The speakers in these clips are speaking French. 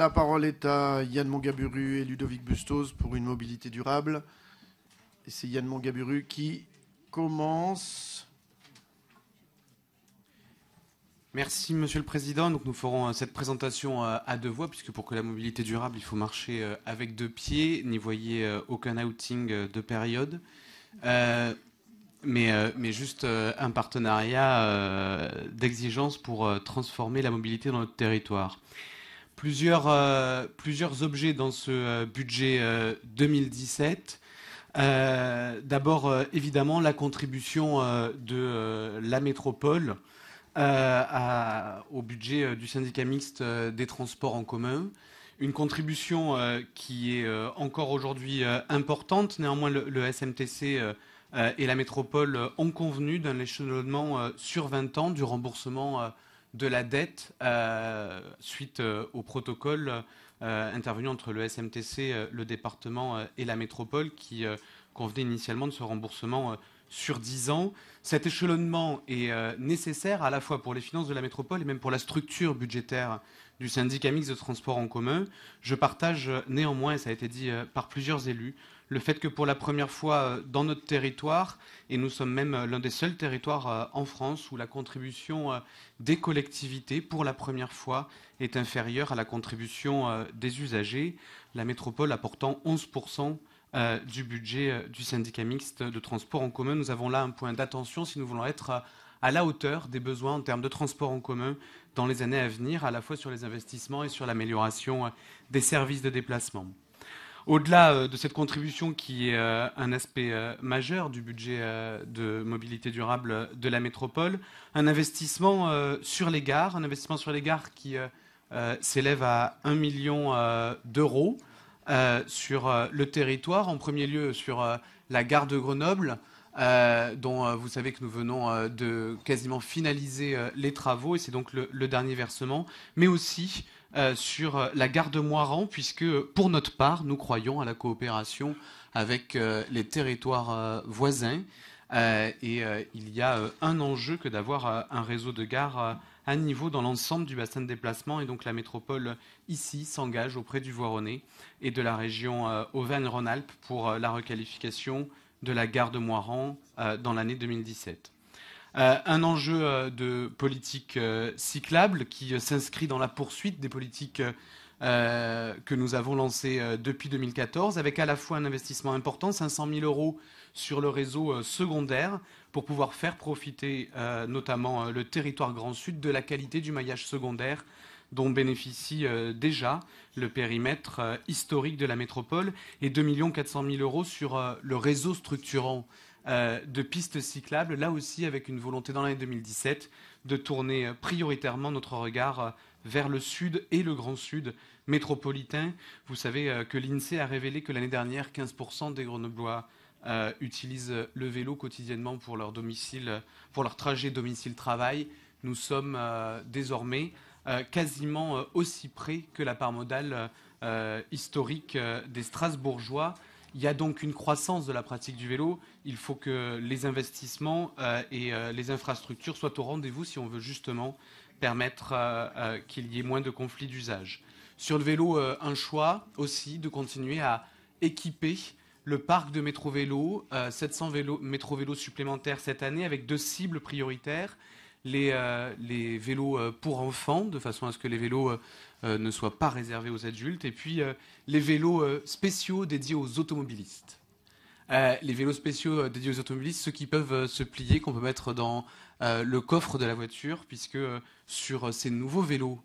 La parole est à Yann Mongaburu et Ludovic Bustos pour une mobilité durable. Et c'est Yann Mongaburu qui commence. Merci Monsieur le Président. Nous ferons euh, cette présentation euh, à deux voix, puisque pour que la mobilité durable, il faut marcher euh, avec deux pieds, n'y voyez aucun outing de période. mais, juste un partenariat d'exigence pour transformer la mobilité dans notre territoire. Plusieurs, plusieurs objets dans ce budget 2017. D'abord, évidemment, la contribution de la métropole euh, au budget euh, du syndicat mixte euh, des transports en commun. Une contribution qui est encore aujourd'hui importante. Néanmoins, le, SMTC et la métropole ont convenu d'un échelonnement sur 20 ans du remboursement de la dette suite au protocole intervenu entre le SMTC, le département et la métropole qui convenait initialement de ce remboursement sur 10 ans. Cet échelonnement est euh, nécessaire à la fois pour les finances de la métropole et même pour la structure budgétaire du syndicat mixte de transport en commun. Je partage euh, néanmoins, et ça a été dit euh, par plusieurs élus, le fait que pour la première fois dans notre territoire, et nous sommes même l'un des seuls territoires en France où la contribution des collectivités, pour la première fois, est inférieure à la contribution des usagers, la métropole apportant 11% euh, du budget euh, du syndicat mixte de transport en commun. Nous avons là un point d'attention si nous voulons être euh, à la hauteur des besoins en termes de transport en commun dans les années à venir, à la fois sur les investissements et sur l'amélioration des services de déplacement. Au-delà de cette contribution qui est un aspect majeur du budget de mobilité durable de la métropole, un investissement sur les gares, un investissement sur les gares qui s'élève à 1 million d'euros euh, sur euh, le territoire. En premier lieu, sur euh, la gare de Grenoble, dont vous savez que nous venons de quasiment finaliser les travaux, et c'est donc le, dernier versement, mais aussi sur la gare de Moiran, puisque pour notre part, nous croyons à la coopération avec les territoires voisins. et il y a un enjeu que d'avoir un réseau de gares à niveau dans l'ensemble du bassin de déplacement. Et donc la métropole ici s'engage auprès du Voironnais et de la région euh, Auvergne-Rhône-Alpes pour euh, la requalification de la gare de Moiran euh, dans l'année 2017. Un enjeu de politique cyclable qui s'inscrit dans la poursuite des politiques que nous avons lancées depuis 2014, avec à la fois un investissement important, 500 000 euros sur le réseau secondaire, pour pouvoir faire profiter euh, notamment euh, le territoire Grand Sud de la qualité du maillage secondaire dont bénéficie euh, déjà le périmètre historique de la métropole et 2 400 000 euros sur le réseau structurant de pistes cyclables, là aussi avec une volonté dans l'année 2017 de tourner prioritairement notre regard vers le sud et le Grand Sud métropolitain. Vous savez que l'INSEE a révélé que l'année dernière, 15% des Grenoblois euh, utilisent le vélo quotidiennement pour leur trajet domicile-travail. Nous sommes euh, désormais euh, quasiment aussi près que la part modale historique des Strasbourgeois. Il y a donc une croissance de la pratique du vélo. Il faut que les investissements et les infrastructures soient au rendez-vous si on veut justement permettre qu'il y ait moins de conflits d'usage. Sur le vélo, un choix aussi de continuer à équiper le parc de métro vélo, 700 vélos, métro vélos supplémentaires cette année avec deux cibles prioritaires. Les, euh, vélos euh, pour enfants, de façon à ce que les vélos euh, ne soient pas réservés aux adultes, et puis les vélos spéciaux dédiés aux automobilistes. Les vélos spéciaux dédiés aux automobilistes, ceux qui peuvent se plier, qu'on peut mettre dans le coffre de la voiture, puisque sur ces nouveaux vélos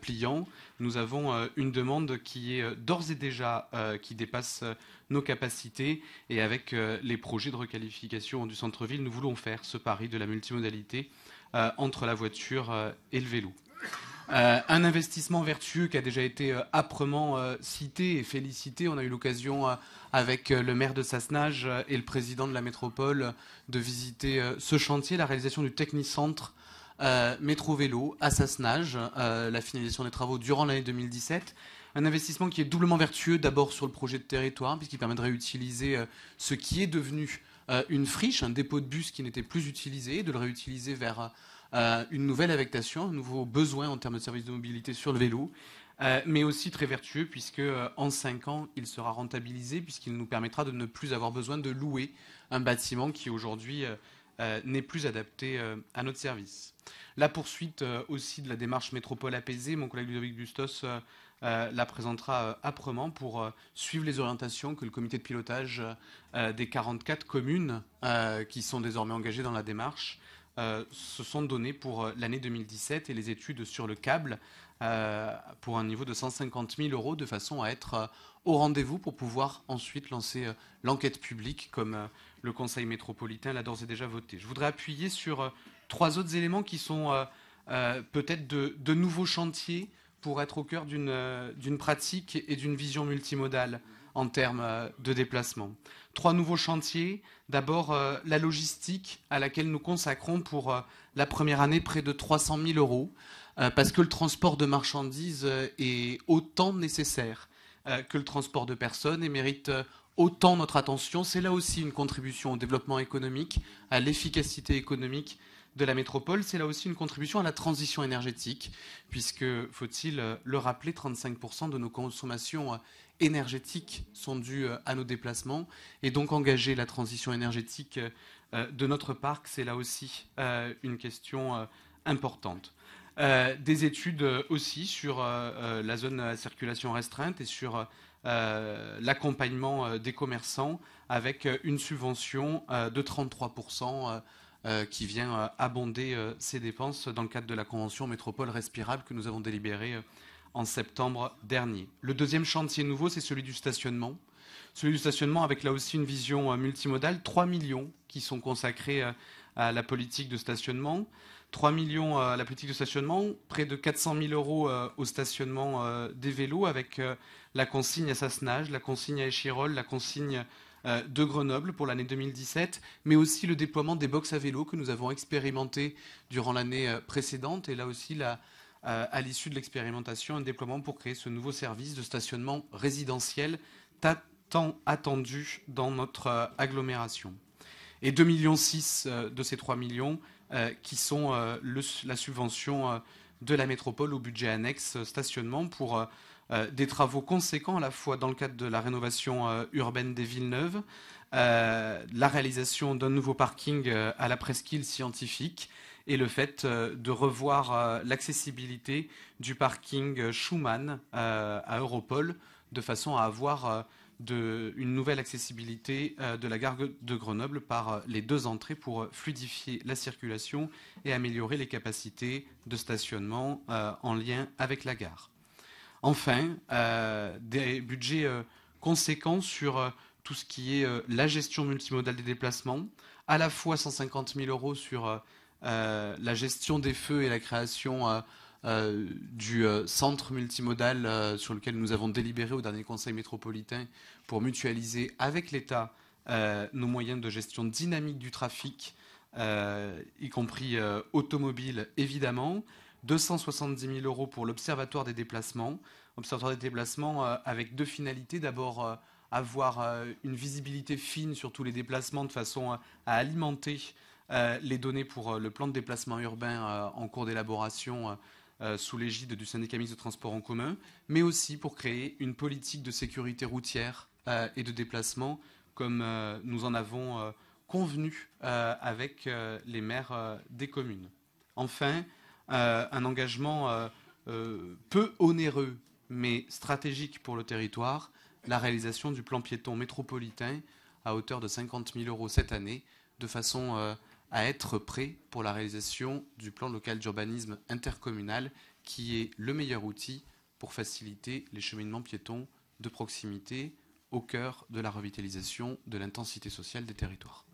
pliants, nous avons une demande qui est d'ores et déjà, qui dépasse nos capacités. Et avec euh, les projets de requalification du centre-ville, nous voulons faire ce pari de la multimodalité euh, entre la voiture euh, et le vélo. Un investissement vertueux qui a déjà été âprement cité et félicité. On a eu l'occasion avec le maire de Sassenage et le président de la métropole de visiter ce chantier, la réalisation du technicentre métro vélo à Sassenage, la finalisation des travaux durant l'année 2017 un investissement qui est doublement vertueux, d'abord sur le projet de territoire, puisqu'il permet de réutiliser euh, ce qui est devenu euh, une friche, un dépôt de bus qui n'était plus utilisé, de le réutiliser vers euh, une nouvelle affectation, un nouveau besoin en termes de services de mobilité sur le vélo. mais aussi très vertueux puisque en 5 ans, il sera rentabilisé puisqu'il nous permettra de ne plus avoir besoin de louer un bâtiment qui aujourd'hui n'est plus adapté à notre service. La poursuite aussi de la démarche métropole apaisée, mon collègue Ludovic Bustos euh, la présentera euh, âprement pour euh, suivre les orientations que le comité de pilotage des 44 communes qui sont désormais engagées dans la démarche se sont données pour l'année 2017 et les études sur le câble pour un niveau de 150 000 euros de façon à être au rendez-vous pour pouvoir ensuite lancer l'enquête publique comme le Conseil métropolitain l'a d'ores et déjà voté. Je voudrais appuyer sur trois autres éléments qui sont peut-être de, nouveaux chantiers pour être au cœur euh, d'une pratique et d'une vision multimodale en termes euh, de déplacement. Trois nouveaux chantiers. D'abord, euh, la logistique à laquelle nous consacrons pour la première année près de 300 000 euros, parce que le transport de marchandises est autant nécessaire que le transport de personnes et mérite autant notre attention. C'est là aussi une contribution au développement économique, à l'efficacité économique de la métropole, c'est là aussi une contribution à la transition énergétique, puisque, faut-il euh, le rappeler, 35% de nos consommations euh, énergétiques sont dues euh, à nos déplacements, et donc engager la transition énergétique de notre parc, c'est là aussi une question importante. des études aussi sur la zone à circulation restreinte et sur l'accompagnement des commerçants avec une subvention de 33% euh, qui vient euh, abonder euh, ces dépenses dans le cadre de la Convention Métropole Respirable que nous avons délibérée en septembre dernier. Le deuxième chantier nouveau, c'est celui du stationnement. Celui du stationnement avec là aussi une vision multimodale. 3 millions qui sont consacrés à la politique de stationnement. 3 millions à la politique de stationnement, près de 400 000 euros au stationnement des vélos avec la consigne à Sassenage, la consigne à Échirol, la consigne euh, de Grenoble pour l'année 2017, mais aussi le déploiement des box à vélo que nous avons expérimenté durant l'année euh, précédente. Et là aussi, euh, à l'issue de l'expérimentation, un déploiement pour créer ce nouveau service de stationnement résidentiel tant attendu dans notre agglomération. Et 2,6 millions de ces 3 millions qui sont la subvention de la métropole au budget annexe stationnement pour euh, des travaux conséquents à la fois dans le cadre de la rénovation euh, urbaine des villes neuves, euh, la réalisation d'un nouveau parking à la presqu'île scientifique et le fait de revoir l'accessibilité du parking Schumann à Europol de façon à avoir une nouvelle accessibilité de la gare de Grenoble par les deux entrées pour fluidifier la circulation et améliorer les capacités de stationnement en lien avec la gare. Enfin, euh, des budgets euh, conséquents sur euh, tout ce qui est la gestion multimodale des déplacements, à la fois 150 000 euros sur la gestion des feux et la création du centre multimodal sur lequel nous avons délibéré au dernier Conseil métropolitain pour mutualiser avec l'État nos moyens de gestion dynamique du trafic, y compris automobile évidemment, 270 000 euros pour l'Observatoire des déplacements. Observatoire des déplacements euh, avec deux finalités. D'abord, euh, avoir euh, une visibilité fine sur tous les déplacements de façon à alimenter les données pour le plan de déplacement urbain en cours d'élaboration sous l'égide du syndicat mixte de transport en commun, mais aussi pour créer une politique de sécurité routière et de déplacement comme nous en avons convenu avec les maires des communes. Enfin, euh, un engagement euh, euh, peu onéreux mais stratégique pour le territoire, la réalisation du plan piéton métropolitain à hauteur de 50 000 euros cette année, de façon à être prêt pour la réalisation du plan local d'urbanisme intercommunal, qui est le meilleur outil pour faciliter les cheminements piétons de proximité au cœur de la revitalisation de l'intensité sociale des territoires.